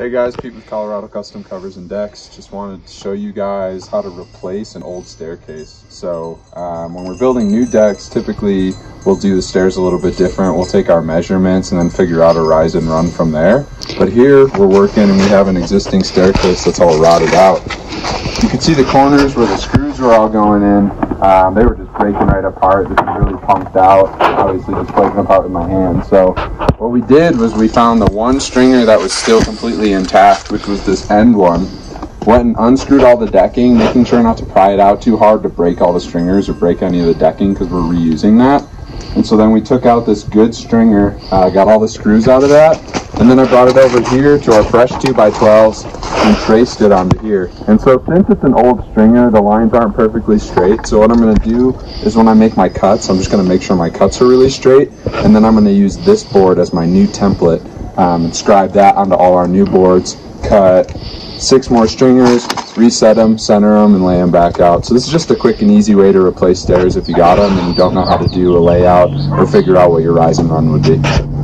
Hey guys, Pete with Colorado Custom Covers and Decks. Just wanted to show you guys how to replace an old staircase. So um, when we're building new decks, typically we'll do the stairs a little bit different. We'll take our measurements and then figure out a rise and run from there. But here we're working and we have an existing staircase that's all rotted out. You can see the corners where the screws were all going in. Um, they were just breaking right apart. This is really pumped out. Obviously just breaking apart with my hand. So what we did was we found the one stringer that was still completely intact, which was this end one. Went and unscrewed all the decking, making sure not to pry it out too hard to break all the stringers or break any of the decking because we're reusing that. And so then we took out this good stringer, uh, got all the screws out of that, and then I brought it over here to our fresh 2x12s and traced it onto here. And so since it's an old stringer, the lines aren't perfectly straight. So what I'm gonna do is when I make my cuts, I'm just gonna make sure my cuts are really straight. And then I'm gonna use this board as my new template um, and scribe that onto all our new boards, cut six more stringers, reset them, center them, and lay them back out. So this is just a quick and easy way to replace stairs if you got them and you don't know how to do a layout or figure out what your rise and run would be.